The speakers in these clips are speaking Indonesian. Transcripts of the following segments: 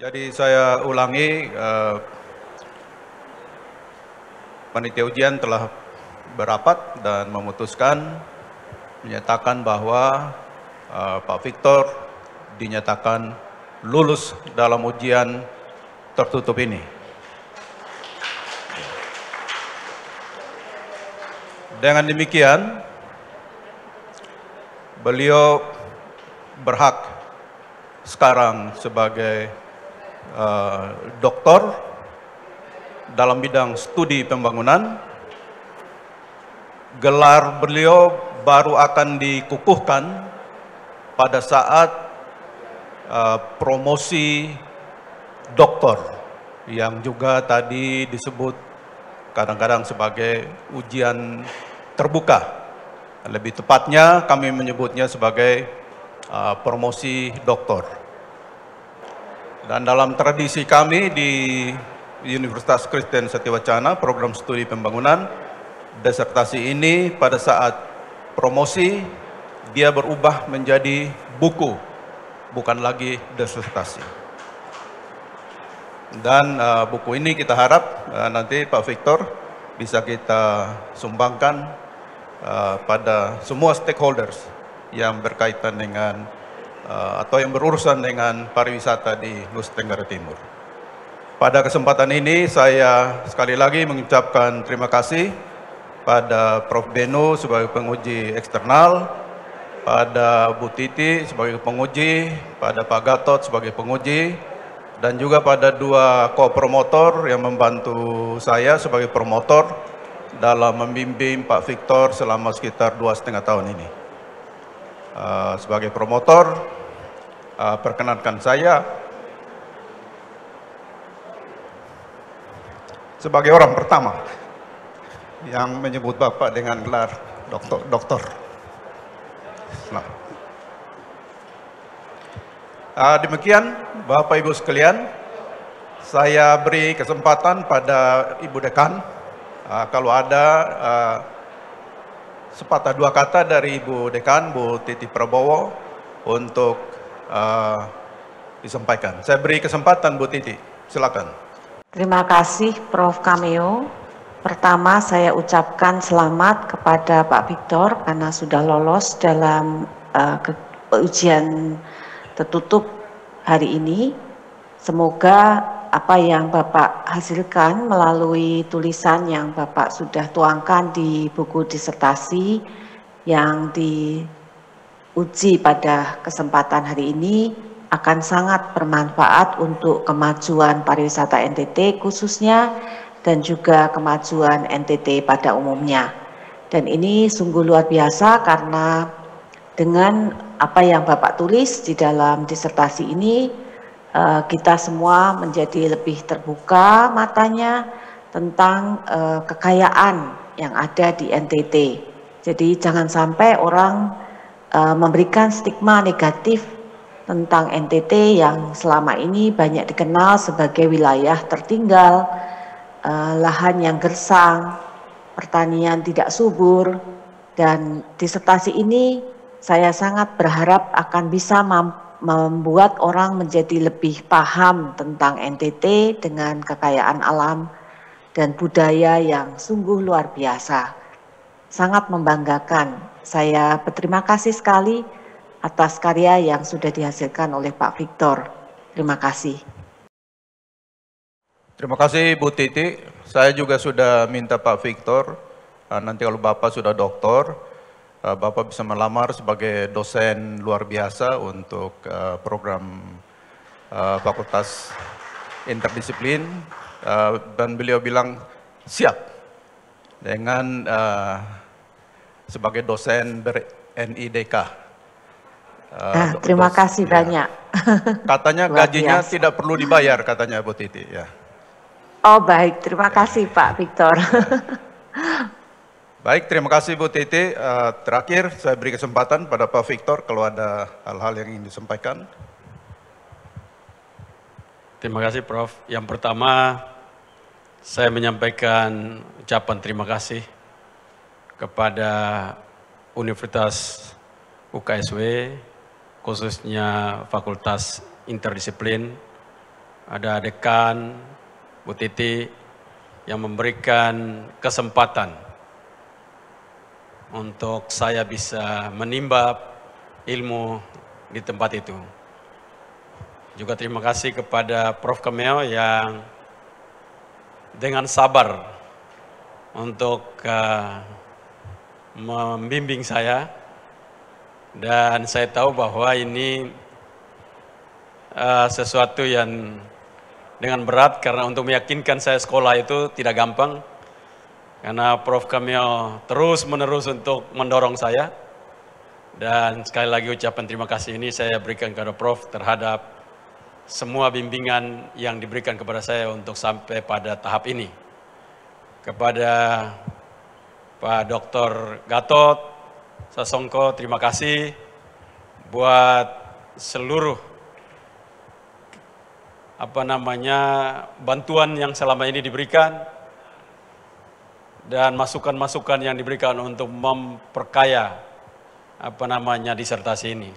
Jadi saya ulangi, eh, panitia ujian telah berapat dan memutuskan menyatakan bahwa eh, Pak Victor dinyatakan lulus dalam ujian tertutup ini. Dengan demikian, beliau berhak sekarang sebagai uh, doktor dalam bidang studi pembangunan. Gelar beliau baru akan dikukuhkan pada saat uh, promosi doktor yang juga tadi disebut kadang-kadang sebagai ujian terbuka. Lebih tepatnya kami menyebutnya sebagai uh, promosi doktor. Dan dalam tradisi kami di Universitas Kristen Setiwacana, program studi pembangunan, desertasi ini pada saat promosi dia berubah menjadi buku, bukan lagi desertasi. Dan uh, buku ini kita harap uh, nanti Pak Victor bisa kita sumbangkan uh, pada semua stakeholders yang berkaitan dengan uh, atau yang berurusan dengan pariwisata di Nusa Tenggara Timur. Pada kesempatan ini saya sekali lagi mengucapkan terima kasih pada Prof. Beno sebagai penguji eksternal, pada Bu Titi sebagai penguji, pada Pak Gatot sebagai penguji, dan juga pada dua co-promotor yang membantu saya sebagai promotor dalam membimbing Pak Victor selama sekitar dua setengah tahun ini. Uh, sebagai promotor, uh, perkenankan saya sebagai orang pertama yang menyebut Bapak dengan gelar doktor. doktor. Nah. Uh, demikian Bapak Ibu sekalian, saya beri kesempatan pada Ibu Dekan uh, kalau ada uh, sepatah dua kata dari Ibu Dekan, Bu Titi Prabowo untuk uh, disampaikan. Saya beri kesempatan Bu Titi, silakan. Terima kasih Prof. Cameo. Pertama saya ucapkan selamat kepada Pak Victor karena sudah lolos dalam uh, ujian tertutup hari ini. Semoga apa yang Bapak hasilkan melalui tulisan yang Bapak sudah tuangkan di buku disertasi yang diuji pada kesempatan hari ini akan sangat bermanfaat untuk kemajuan pariwisata NTT khususnya dan juga kemajuan NTT pada umumnya. Dan ini sungguh luar biasa karena dengan apa yang Bapak tulis di dalam disertasi ini, eh, kita semua menjadi lebih terbuka matanya tentang eh, kekayaan yang ada di NTT. Jadi jangan sampai orang eh, memberikan stigma negatif tentang NTT yang selama ini banyak dikenal sebagai wilayah tertinggal, lahan yang gersang, pertanian tidak subur, dan disertasi ini saya sangat berharap akan bisa membuat orang menjadi lebih paham tentang NTT dengan kekayaan alam dan budaya yang sungguh luar biasa. Sangat membanggakan. Saya berterima kasih sekali atas karya yang sudah dihasilkan oleh Pak Victor. Terima kasih. Terima kasih Bu Titi. Saya juga sudah minta Pak Victor, eh, nanti kalau Bapak sudah doktor, Eh, Bapak bisa melamar sebagai dosen luar biasa untuk uh, program uh, Fakultas Interdisiplin uh, dan beliau bilang siap dengan uh, sebagai dosen ber-NIDK. Uh, nah, terima dos, kasih ya. banyak. Katanya gajinya biasa. tidak perlu dibayar katanya Bu Titi ya. Oh baik, terima ya. kasih Pak Victor. Ya. Baik, terima kasih Bu Titi. Uh, terakhir saya beri kesempatan pada Pak Victor kalau ada hal-hal yang ingin disampaikan. Terima kasih Prof. Yang pertama, saya menyampaikan ucapan terima kasih kepada Universitas UKSW, khususnya Fakultas Interdisiplin, ada dekan, Bu Titi, yang memberikan kesempatan untuk saya bisa menimba ilmu di tempat itu. Juga terima kasih kepada Prof. Kameo yang dengan sabar untuk uh, membimbing saya. Dan saya tahu bahwa ini uh, sesuatu yang dengan berat karena untuk meyakinkan saya sekolah itu tidak gampang. Karena Prof. Kamil terus menerus untuk mendorong saya. Dan sekali lagi ucapan terima kasih ini saya berikan kepada Prof terhadap semua bimbingan yang diberikan kepada saya untuk sampai pada tahap ini. Kepada Pak Dr. Gatot Sasongko, terima kasih buat seluruh apa namanya bantuan yang selama ini diberikan dan masukan-masukan yang diberikan untuk memperkaya apa namanya disertasi ini.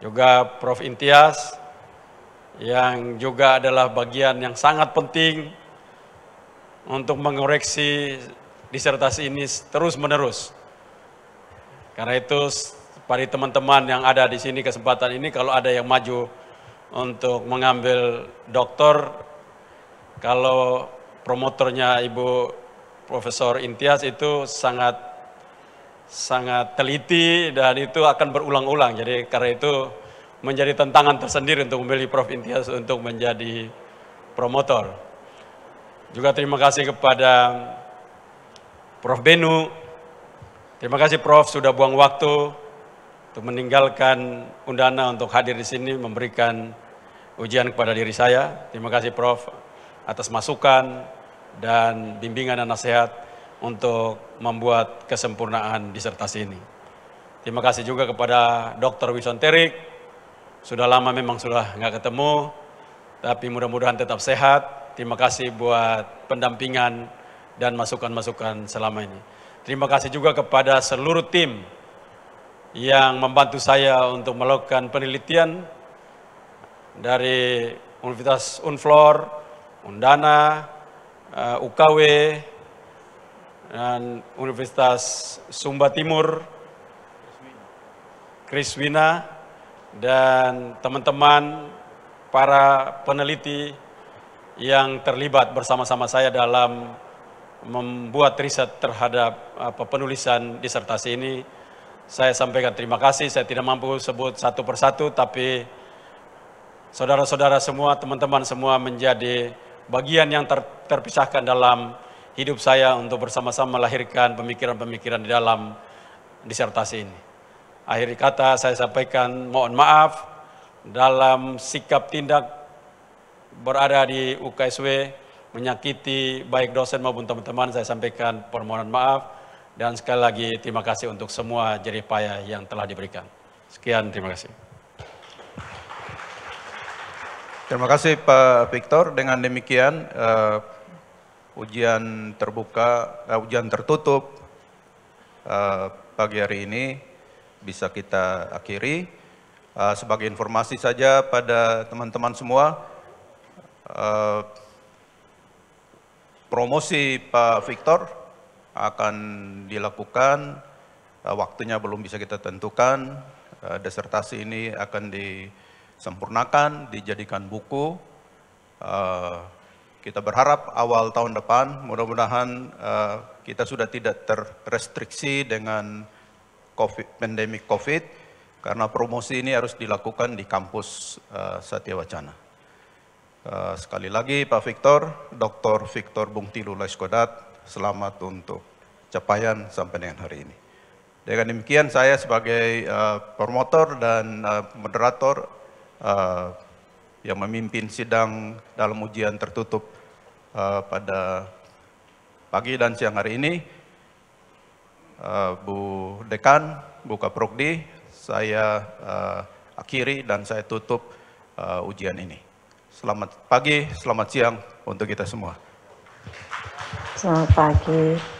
Juga Prof Intias yang juga adalah bagian yang sangat penting untuk mengoreksi disertasi ini terus menerus. Karena itu pada teman-teman yang ada di sini kesempatan ini kalau ada yang maju untuk mengambil doktor, kalau promotornya Ibu Profesor Intias itu sangat sangat teliti dan itu akan berulang-ulang. Jadi karena itu menjadi tantangan tersendiri untuk memilih Prof Intias untuk menjadi promotor. Juga terima kasih kepada Prof. Benu, terima kasih Prof. sudah buang waktu untuk meninggalkan Undana untuk hadir di sini memberikan ujian kepada diri saya. Terima kasih Prof. atas masukan dan bimbingan dan nasihat untuk membuat kesempurnaan disertasi ini. Terima kasih juga kepada Dr. Wilson Terik, sudah lama memang sudah nggak ketemu, tapi mudah-mudahan tetap sehat. Terima kasih buat pendampingan dan masukan-masukan selama ini. Terima kasih juga kepada seluruh tim yang membantu saya untuk melakukan penelitian dari Universitas Unflor, Undana, uh, UKW, dan Universitas Sumba Timur, Kriswina, dan teman-teman para peneliti yang terlibat bersama-sama saya dalam membuat riset terhadap apa, penulisan disertasi ini. Saya sampaikan terima kasih, saya tidak mampu sebut satu persatu, tapi saudara-saudara semua, teman-teman semua menjadi bagian yang ter, terpisahkan dalam hidup saya untuk bersama-sama melahirkan pemikiran-pemikiran di dalam disertasi ini. Akhir kata saya sampaikan mohon maaf dalam sikap tindak berada di UKSW menyakiti baik dosen maupun teman-teman, saya sampaikan permohonan maaf dan sekali lagi terima kasih untuk semua jerih payah yang telah diberikan. Sekian, terima kasih. Terima kasih Pak Victor. Dengan demikian uh, ujian terbuka, uh, ujian tertutup uh, pagi hari ini bisa kita akhiri. Uh, sebagai informasi saja pada teman-teman semua, uh, promosi Pak Victor akan dilakukan, uh, waktunya belum bisa kita tentukan, uh, desertasi ini akan disempurnakan, dijadikan buku. Uh, kita berharap awal tahun depan, mudah-mudahan kita sudah tidak terrestriksi dengan COVID, pandemik COVID, karena promosi ini harus dilakukan di kampus Satya Wacana. Uh, sekali lagi Pak Victor, Dr. Victor Bungtilu Laiskodat, selamat untuk capaian sampai dengan hari ini. Dengan demikian saya sebagai uh, promotor dan uh, moderator uh, yang memimpin sidang dalam ujian tertutup uh, pada pagi dan siang hari ini, uh, Bu Dekan, Bu Kaprokdi, saya uh, akhiri dan saya tutup uh, ujian ini. Selamat pagi, selamat siang untuk kita semua. Selamat pagi.